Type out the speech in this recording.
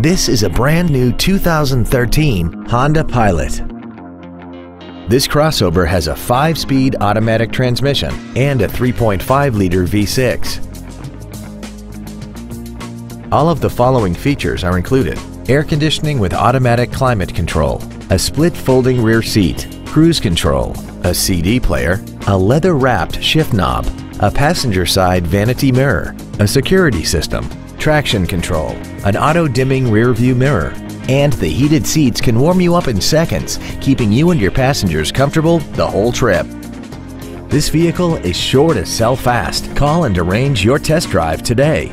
This is a brand new 2013 Honda Pilot. This crossover has a 5-speed automatic transmission and a 3.5-liter V6. All of the following features are included. Air conditioning with automatic climate control, a split folding rear seat, cruise control, a CD player, a leather-wrapped shift knob, a passenger side vanity mirror, a security system, traction control, an auto-dimming rear view mirror, and the heated seats can warm you up in seconds, keeping you and your passengers comfortable the whole trip. This vehicle is sure to sell fast. Call and arrange your test drive today.